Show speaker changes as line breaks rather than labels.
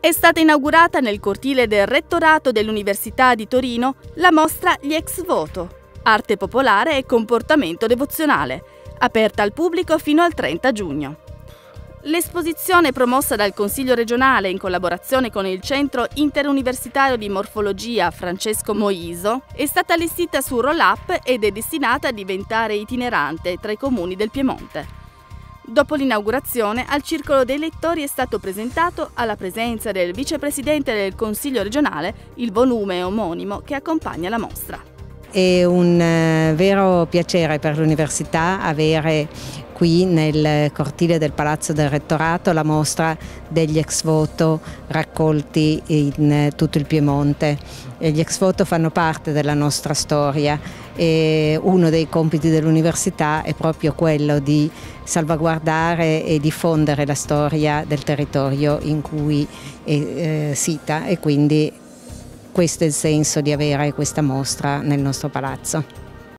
È stata inaugurata nel cortile del Rettorato dell'Università di Torino la mostra Gli ex voto, arte popolare e comportamento devozionale, aperta al pubblico fino al 30 giugno. L'esposizione promossa dal Consiglio regionale in collaborazione con il Centro Interuniversitario di Morfologia Francesco Moiso è stata allestita su roll-up ed è destinata a diventare itinerante tra i comuni del Piemonte. Dopo l'inaugurazione, al Circolo dei Lettori è stato presentato, alla presenza del vicepresidente del Consiglio regionale, il volume omonimo che accompagna la mostra.
È un eh, vero piacere per l'università avere qui nel cortile del Palazzo del Rettorato la mostra degli ex voto raccolti in tutto il Piemonte. Gli ex voto fanno parte della nostra storia e uno dei compiti dell'università è proprio quello di salvaguardare e diffondere la storia del territorio in cui è eh, sita e quindi questo è il senso di avere questa mostra nel nostro palazzo.